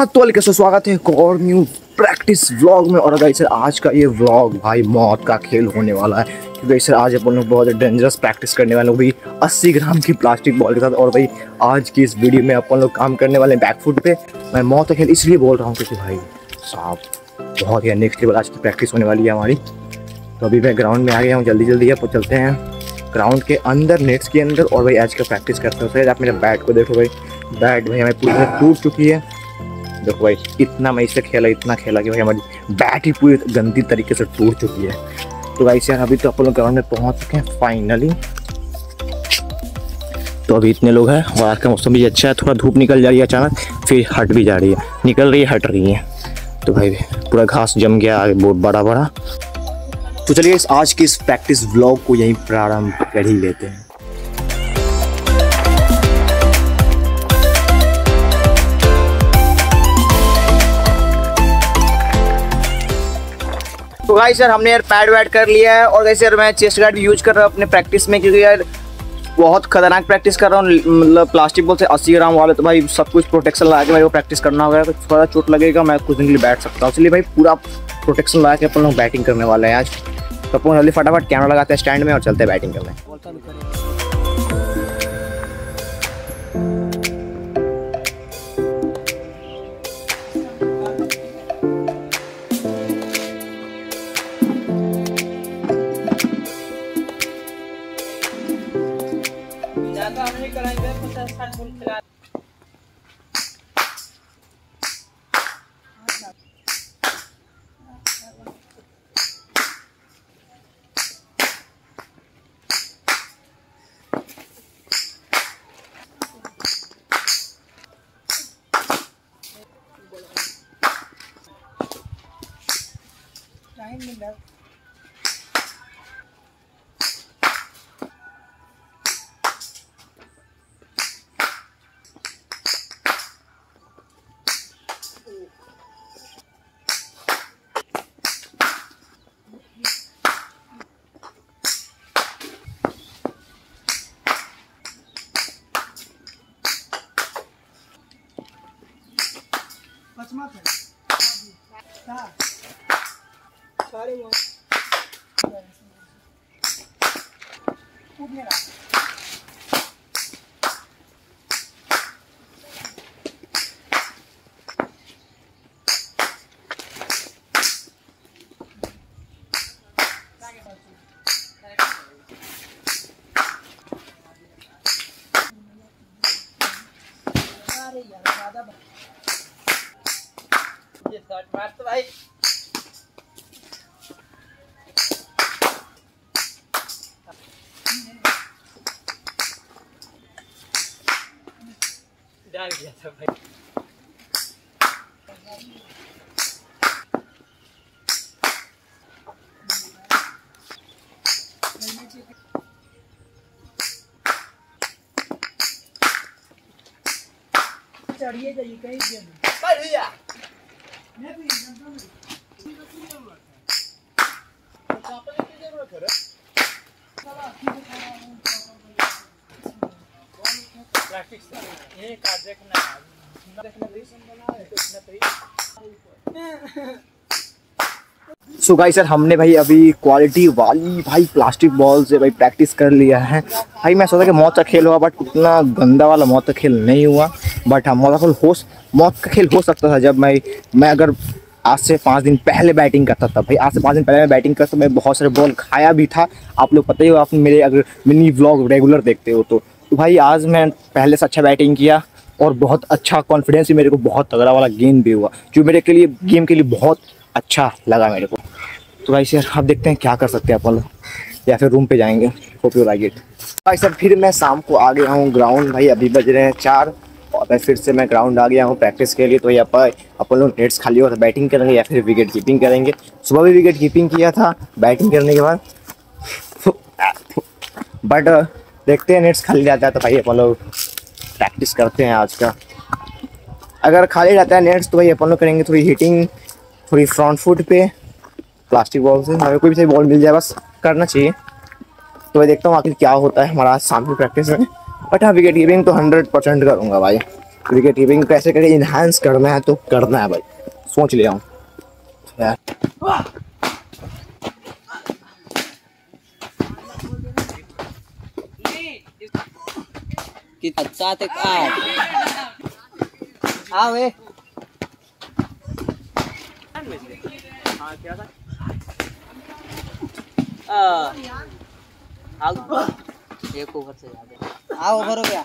हाँ तो कैसे स्वागत है और न्यू प्रैक्टिस व्लॉग में। और गाइस आज का ये व्लॉग भाई मौत का खेल होने वाला है। क्योंकि सर आज अपन लोग बहुत डेंजरस प्रैक्टिस करने वाले भाई 80 ग्राम की प्लास्टिक बॉल के साथ। और भाई, आज की इस वीडियो में अपन लोग काम करने वाले हैं बैकफुट पे। मैं मौत का खेल इसलिए बोल रहा हूँ क्योंकि भाई, साहब, बहुत ही नेक्स्ट लेवल आज की प्रैक्टिस होने वाली है हमारी। तो अभी मैं ग्राउंड में आ गया हूँ। जल्दी जल्दी अब चलते हैं। ग्राउंड के अंदर नेट्स के अंदर। और भाई, आज का प्रैक्टिस करते हो। सर आप मेरे बैट को देखो भाई। बैट भाई, हमें पूरी टूट चुकी है। देखो भाई इतना मैं इससे खेला, इतना खेला कि भाई हमारी बैट ही पूरी गंदी तरीके से टूट चुकी है। तो भाई यार अभी तो अपन लोग ग्राउंड में पहुँच चुके हैं फाइनली तो अभी इतने लोग हैं, और आज का मौसम भी अच्छा है, थोड़ा धूप निकल जा रही है अचानक, फिर हट भी जा रही है। निकल रही है, हट रही है। तो भाई, पूरा घास जम गया बहुत बड़ा बड़ा तो चलिए आज की इस प्रैक्टिस व्लॉग को यहीं प्रारंभ कर ही लेते हैं। तो गाइस सर, हमने यार पैड वैड कर लिया है और गाइस यार मैं चेस्ट गार्ड भी यूज़ कर रहा हूँ अपने प्रैक्टिस में क्योंकि यार बहुत खतरनाक प्रैक्टिस कर रहा हूँ मतलब प्लास्टिक बॉल से अस्सी ग्राम वाले तो भाई सब कुछ प्रोटेक्शन लगा के मेरे को प्रैक्टिस करना होगा। तो थोड़ा चोट लगेगा, मैं कुछ दिन के लिए बैठ सकता हूँ। इसलिए भाई पूरा प्रोटेक्शन लगा के अपन लोग बैटिंग करने वाले हैं आज। तो अपन जल्दी फटाफट कैमरा लगाते हैं स्टैंड में और चलते हैं बैटिंग करने। टाइम मिला पचमा थे सारे वो कूदने रहा अरे यार ज़्यादा ये शॉट मार तो भाई। डाल दिया था भाई। चढ़िए जाइए कहीं मैं भी से गाइस सर हमने भाई अभी क्वालिटी वाली भाई प्लास्टिक बॉल से भाई प्रैक्टिस कर लिया है। भाई, मैं सोचा कि मौत का खेल हुआ बट उतना गंदा वाला मौत का खेल नहीं हुआ। बट हाँ मौत का हो मौत का खेल हो सकता था जब मैं मैं अगर आज से पाँच दिन पहले बैटिंग करता था। भाई, आज से पाँच दिन पहले मैं बैटिंग करता मैं बहुत सारे बॉल खाया भी था। आप लोग पता ही हो, आप मेरे अगर मिनी व्लॉग रेगुलर देखते हो तो भाई, आज मैं पहले से अच्छा बैटिंग किया और बहुत अच्छा कॉन्फिडेंस भी मेरे को बहुत तगड़ा वाला गेम भी हुआ, जो मेरे के लिए गेम के लिए बहुत अच्छा लगा मेरे को। तो भाई सर अब देखते हैं क्या कर सकते हैं अपन या फिर रूम पे जाएँगे। होप यू लाइक इट भाई सर फिर मैं शाम को आ गया हूँ ग्राउंड भाई अभी बज रहे हैं चार, और मैं फिर से मैं ग्राउंड आ गया हूँ प्रैक्टिस के लिए। तो यहाँ पर अपन लोग नेट्स खाली हुआ बैटिंग करेंगे या फिर विकेट कीपिंग करेंगे। सुबह भी विकेट कीपिंग किया था बैटिंग करने के बाद। बट देखते हैं नेट्स खाली रहता है तो भाई अपन लोग प्रैक्टिस करते हैं आज का। अगर खाली रहता है नेट्स तो भाई अपन लोग करेंगे थोड़ी हिटिंग थोड़ी फ्रंट फुट पे प्लास्टिक बॉल से। हमें कोई भी सही बॉल मिल जाए, बस करना चाहिए। तो मैं देखता हूँ आखिर क्या होता है हमारा शाम की प्रैक्टिस में। बट हाँ विकेट कीपिंग तो हंड्रेड परसेंट करूँगा भाई। विकेट कीपिंग कैसे करके इन्हांस करना है तो करना है भाई। सोच लिया हूँ यार कितना सात एक आठ आओ ए। आ, आओ एक ओवर से ज़्यादा आओ ओवर हो गया।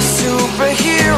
Superhero.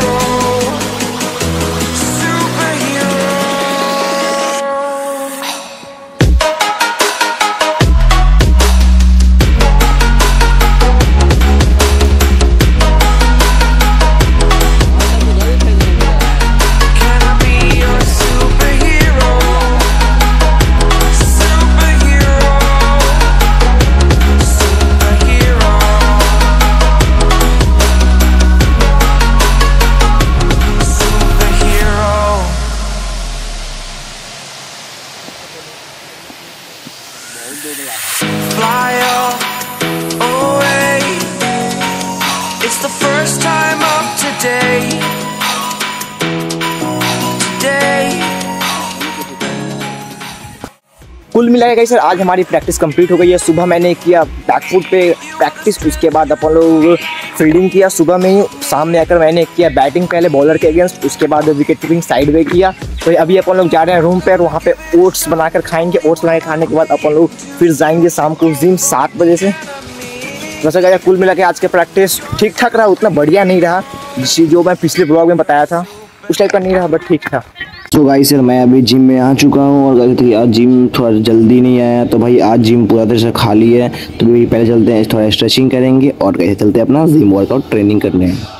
Fly away. It's the first time of today. कुल मिलाया गई सर, आज हमारी प्रैक्टिस कंप्लीट हो गई है सुबह मैंने किया बैकफुट पे प्रैक्टिस उसके बाद अपन लोग फील्डिंग किया सुबह में ही सामने आकर मैंने किया बैटिंग पहले बॉलर के अगेंस्ट उसके बाद विकेट कीपिंग साइड वे किया। तो अभी अपन लोग जा रहे हैं रूम पे और वहाँ पे ओट्स बनाकर खाएँगे। ओट्स बना के खाने के बाद अपन लोग फिर जाएँगे शाम को जिम सात बजे से। वैसे क्या कुल मिला के आज के प्रैक्टिस ठीक ठाक रहा उतना बढ़िया नहीं रहा जो मैं पिछले ब्लॉग में बताया था उस टाइप का नहीं रहा बट ठीक था। तो गाइस सर मैं अभी जिम में आ चुका हूँ और देखिए आज जिम थोड़ा जल्दी नहीं आया तो भाई आज जिम पूरा तरह से खाली है तो भाई पहले चलते हैं थोड़ा स्ट्रेचिंग करेंगे और कैसे चलते हैं अपना जिम वर्कआउट ट्रेनिंग करने। Yeah,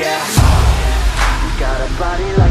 body like